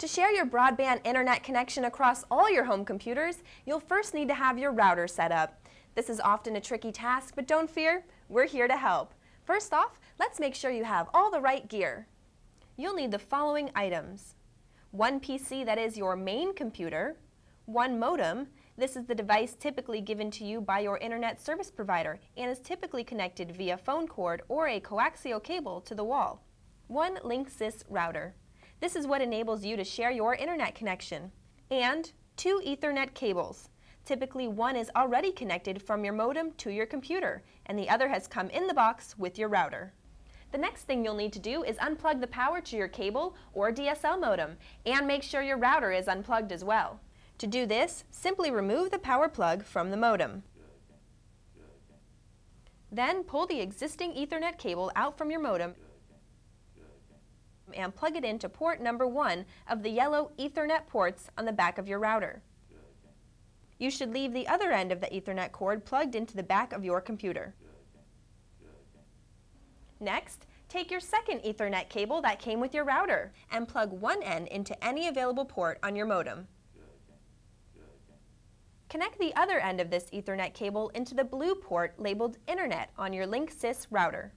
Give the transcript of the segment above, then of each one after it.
To share your broadband internet connection across all your home computers, you'll first need to have your router set up. This is often a tricky task, but don't fear, we're here to help. First off, let's make sure you have all the right gear. You'll need the following items. One PC that is your main computer, one modem, this is the device typically given to you by your internet service provider and is typically connected via phone cord or a coaxial cable to the wall. One Linksys router. This is what enables you to share your internet connection. And two Ethernet cables. Typically one is already connected from your modem to your computer and the other has come in the box with your router. The next thing you'll need to do is unplug the power to your cable or DSL modem and make sure your router is unplugged as well. To do this, simply remove the power plug from the modem. Then pull the existing Ethernet cable out from your modem and plug it into port number 1 of the yellow Ethernet ports on the back of your router. You should leave the other end of the Ethernet cord plugged into the back of your computer. Next, take your second Ethernet cable that came with your router and plug one end into any available port on your modem. Connect the other end of this Ethernet cable into the blue port labeled Internet on your Linksys router.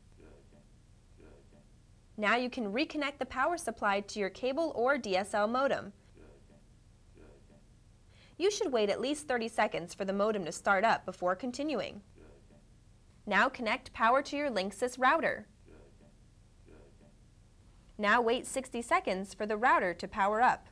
Now you can reconnect the power supply to your cable or DSL modem. You should wait at least 30 seconds for the modem to start up before continuing. Now connect power to your Linksys router. Now wait 60 seconds for the router to power up.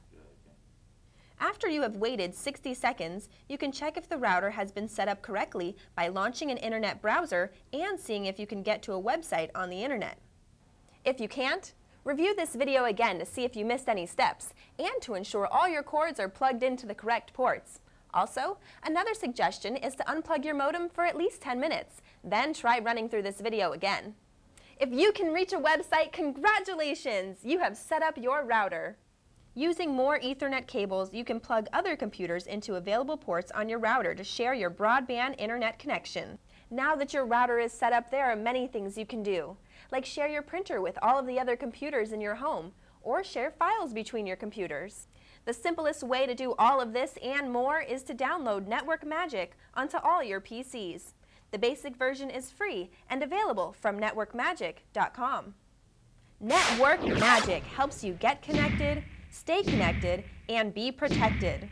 After you have waited 60 seconds, you can check if the router has been set up correctly by launching an internet browser and seeing if you can get to a website on the internet. If you can't, review this video again to see if you missed any steps and to ensure all your cords are plugged into the correct ports. Also, another suggestion is to unplug your modem for at least 10 minutes, then try running through this video again. If you can reach a website, congratulations! You have set up your router. Using more Ethernet cables, you can plug other computers into available ports on your router to share your broadband internet connection. Now that your router is set up, there are many things you can do, like share your printer with all of the other computers in your home, or share files between your computers. The simplest way to do all of this and more is to download Network Magic onto all your PCs. The basic version is free and available from networkmagic.com. Network Magic helps you get connected, stay connected, and be protected.